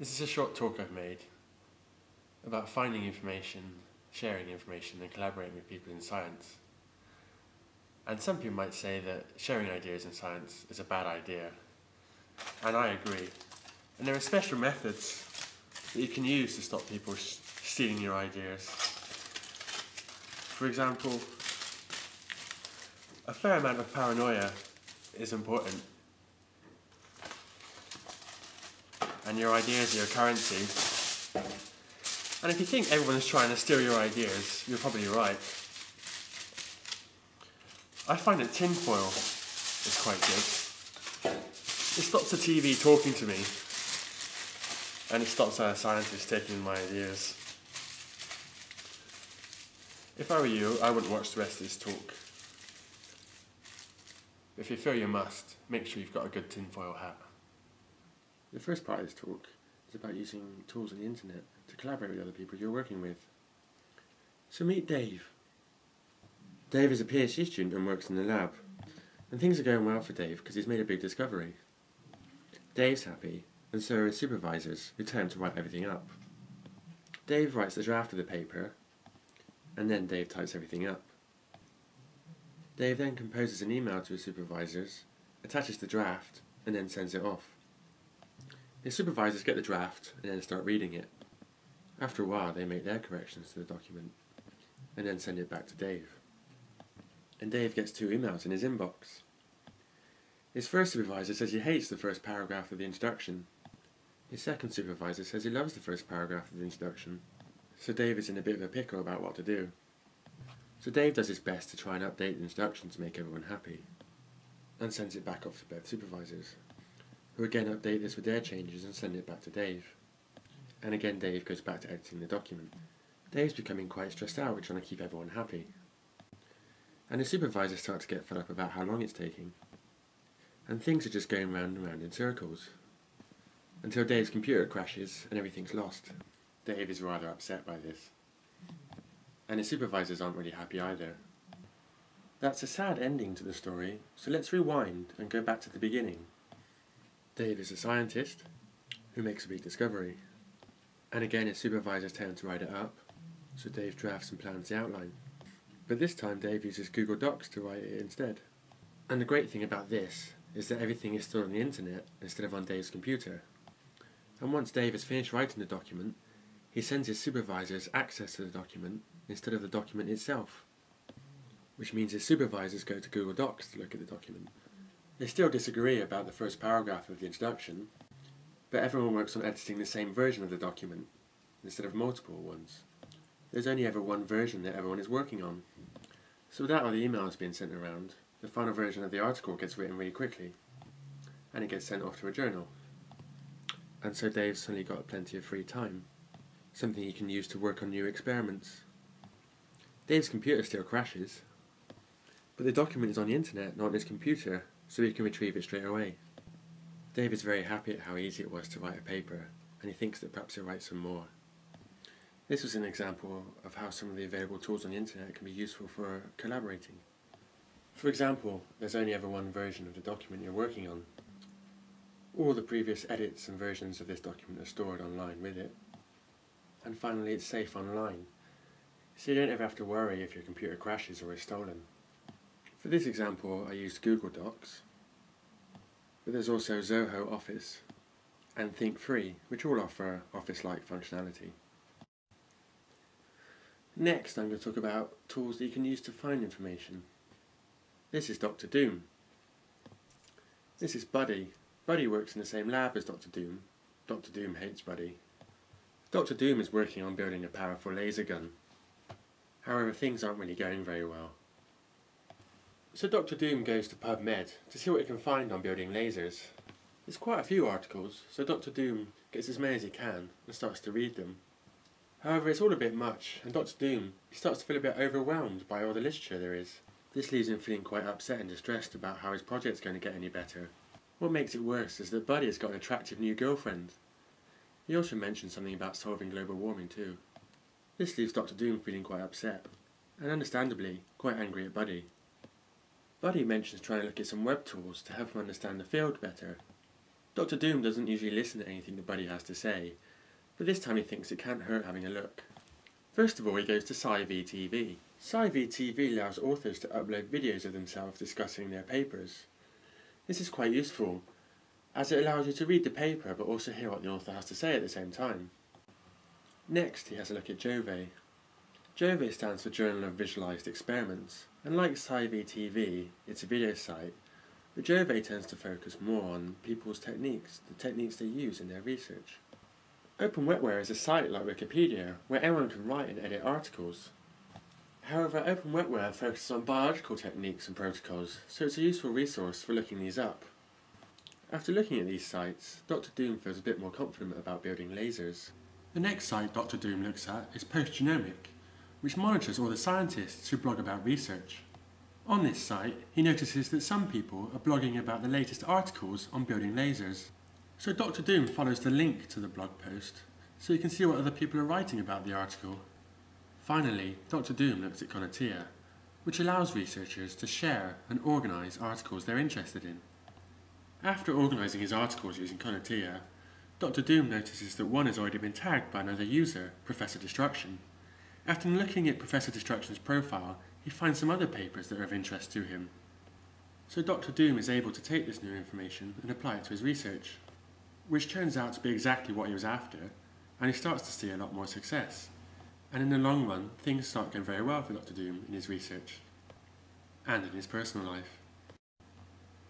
This is a short talk I've made about finding information, sharing information, and collaborating with people in science. And some people might say that sharing ideas in science is a bad idea. And I agree. And there are special methods that you can use to stop people stealing your ideas. For example, a fair amount of paranoia is important. And your ideas are your currency. And if you think everyone is trying to steal your ideas, you're probably right. I find that tinfoil is quite good. It stops the TV talking to me, and it stops other scientists taking my ideas. If I were you, I wouldn't watch the rest of this talk. If you feel you must, make sure you've got a good tinfoil hat. The first part of this talk is about using tools on the internet to collaborate with other people you're working with. So meet Dave. Dave is a PhD student and works in the lab. And things are going well for Dave because he's made a big discovery. Dave's happy, and so are his supervisors, who tell him to write everything up. Dave writes the draft of the paper, and then Dave types everything up. Dave then composes an email to his supervisors, attaches the draft, and then sends it off. His supervisors get the draft and then start reading it. After a while, they make their corrections to the document and then send it back to Dave. And Dave gets two emails in his inbox. His first supervisor says he hates the first paragraph of the introduction. His second supervisor says he loves the first paragraph of the introduction. So Dave is in a bit of a pickle about what to do. So Dave does his best to try and update the introduction to make everyone happy, and sends it back off to both supervisors, who again update this with their changes and send it back to Dave. And again Dave goes back to editing the document. Dave's becoming quite stressed out with trying to keep everyone happy. And his supervisors start to get fed up about how long it's taking. And things are just going round and round in circles. Until Dave's computer crashes and everything's lost. Dave is rather upset by this. And his supervisors aren't really happy either. That's a sad ending to the story, so let's rewind and go back to the beginning. Dave is a scientist who makes a big discovery. And again, his supervisors tell him to write it up, so Dave drafts and plans the outline. But this time, Dave uses Google Docs to write it instead. And the great thing about this is that everything is stored on the internet instead of on Dave's computer. And once Dave has finished writing the document, he sends his supervisors access to the document instead of the document itself, which means his supervisors go to Google Docs to look at the document. They still disagree about the first paragraph of the introduction, but everyone works on editing the same version of the document instead of multiple ones. There's only ever one version that everyone is working on. So without all the emails being sent around, the final version of the article gets written really quickly, and it gets sent off to a journal. And so Dave's suddenly got plenty of free time, something he can use to work on new experiments. Dave's computer still crashes, but the document is on the internet, not on his computer, so he can retrieve it straight away. Dave is very happy at how easy it was to write a paper, and he thinks that perhaps he'll write some more. This was an example of how some of the available tools on the internet can be useful for collaborating. For example, there's only ever one version of the document you're working on. All the previous edits and versions of this document are stored online with it. And finally, it's safe online, so you don't ever have to worry if your computer crashes or is stolen. For this example, I used Google Docs, but there's also Zoho Office and ThinkFree, which all offer Office-like functionality. Next, I'm going to talk about tools that you can use to find information. This is Dr. Doom. This is Buddy. Buddy works in the same lab as Dr. Doom. Dr. Doom hates Buddy. Dr. Doom is working on building a powerful laser gun. However, things aren't really going very well. So Dr. Doom goes to PubMed to see what he can find on building lasers. There's quite a few articles, so Dr. Doom gets as many as he can and starts to read them. However, it's all a bit much, and Dr. Doom he starts to feel a bit overwhelmed by all the literature there is. This leaves him feeling quite upset and distressed about how his project's going to get any better. What makes it worse is that Buddy has got an attractive new girlfriend. He also mentions something about solving global warming too. This leaves Dr. Doom feeling quite upset, and understandably, quite angry at Buddy. Buddy mentions trying to look at some web tools to help him understand the field better. Dr. Doom doesn't usually listen to anything the buddy has to say, but this time he thinks it can't hurt having a look. First of all, he goes to SciVTV. SciVTV allows authors to upload videos of themselves discussing their papers. This is quite useful, as it allows you to read the paper but also hear what the author has to say at the same time. Next, he has a look at Jove. Jove stands for Journal of Visualized Experiments, and like SciVTV, it's a video site, but Jove tends to focus more on people's techniques, the techniques they use in their research. Open Wetware is a site like Wikipedia, where anyone can write and edit articles. However, Open Wetware focuses on biological techniques and protocols, so it's a useful resource for looking these up. After looking at these sites, Dr. Doom feels a bit more confident about building lasers. The next site Dr. Doom looks at is Postgenomic, which monitors all the scientists who blog about research. On this site, he notices that some people are blogging about the latest articles on building lasers. So Dr. Doom follows the link to the blog post so you can see what other people are writing about the article. Finally, Dr. Doom looks at Connotea, which allows researchers to share and organise articles they're interested in. After organising his articles using Connotea, Dr. Doom notices that one has already been tagged by another user, Professor Destruction. After looking at Professor Destruction's profile, he finds some other papers that are of interest to him. So Dr. Doom is able to take this new information and apply it to his research, which turns out to be exactly what he was after, and he starts to see a lot more success. And in the long run, things start going very well for Dr. Doom in his research and in his personal life.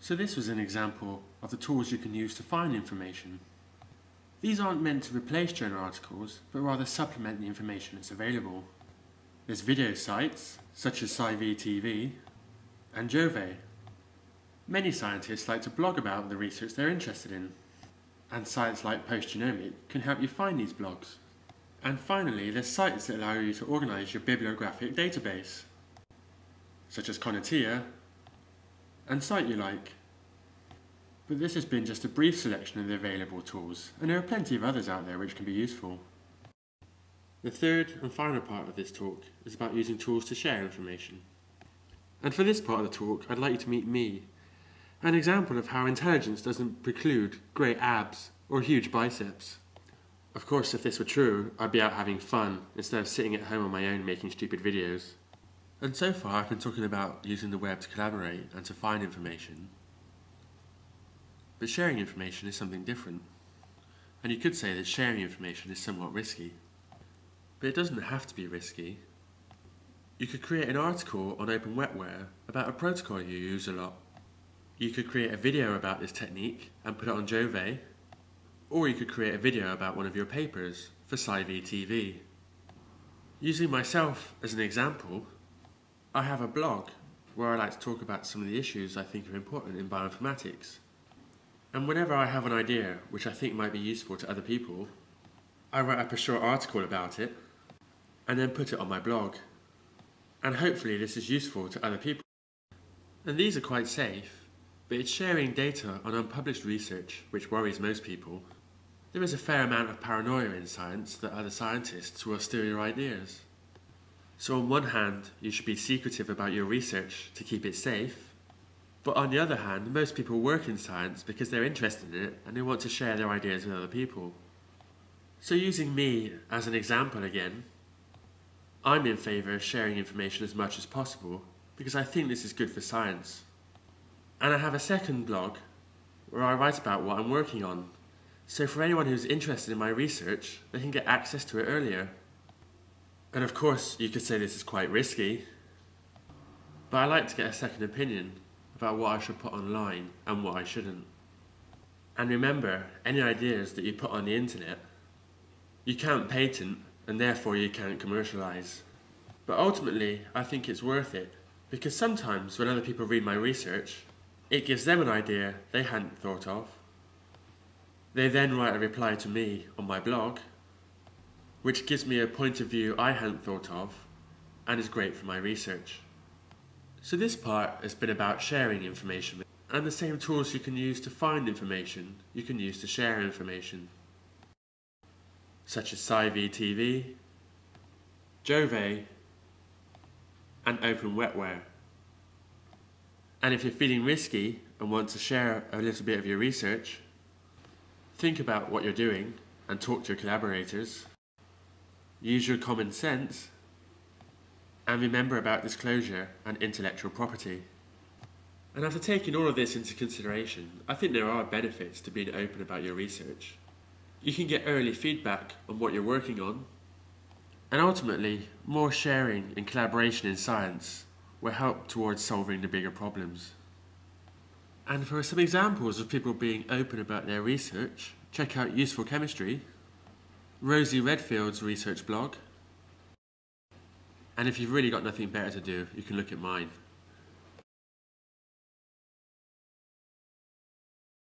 So this was an example of the tools you can use to find information. These aren't meant to replace journal articles, but rather supplement the information that's available. There's video sites, such as SciVTV, and Jove. Many scientists like to blog about the research they're interested in, and sites like Postgenomic can help you find these blogs. And finally, there's sites that allow you to organise your bibliographic database, such as Connotea and CiteULike. But this has been just a brief selection of the available tools, and there are plenty of others out there which can be useful. The third and final part of this talk is about using tools to share information. And for this part of the talk, I'd like you to meet me, an example of how intelligence doesn't preclude great abs or huge biceps. Of course, if this were true, I'd be out having fun instead of sitting at home on my own making stupid videos. And so far, I've been talking about using the web to collaborate and to find information. But sharing information is something different. And you could say that sharing information is somewhat risky. But it doesn't have to be risky. You could create an article on Open Wetware about a protocol you use a lot. You could create a video about this technique and put it on Jove, or you could create a video about one of your papers for SciVTV. Using myself as an example, I have a blog where I like to talk about some of the issues I think are important in bioinformatics. And whenever I have an idea which I think might be useful to other people, I write up a short article about it and then put it on my blog. And hopefully this is useful to other people. And these are quite safe, but it's sharing data on unpublished research which worries most people. There is a fair amount of paranoia in science that other scientists will steal your ideas. So on one hand, you should be secretive about your research to keep it safe, but on the other hand, most people work in science because they're interested in it and they want to share their ideas with other people. So using me as an example again, I'm in favour of sharing information as much as possible because I think this is good for science. And I have a second blog where I write about what I'm working on. So for anyone who's interested in my research, they can get access to it earlier. And of course, you could say this is quite risky, but I like to get a second opinion about what I should put online and what I shouldn't. And remember, any ideas that you put on the internet, you can't patent and therefore you can't commercialise. But ultimately, I think it's worth it because sometimes when other people read my research, it gives them an idea they hadn't thought of. They then write a reply to me on my blog, which gives me a point of view I hadn't thought of and is great for my research. So this part has been about sharing information and the same tools you can use to find information, you can use to share information such as SciVTV, Jove, and Open Wetware. And if you're feeling risky and want to share a little bit of your research, Think about what you're doing and talk to your collaborators. Use your common sense and remember about disclosure and intellectual property. And after taking all of this into consideration, I think there are benefits to being open about your research. You can get early feedback on what you're working on, and ultimately, more sharing and collaboration in science will help towards solving the bigger problems. And for some examples of people being open about their research, check out Useful Chemistry, Rosie Redfield's research blog, and if you've really got nothing better to do, you can look at mine.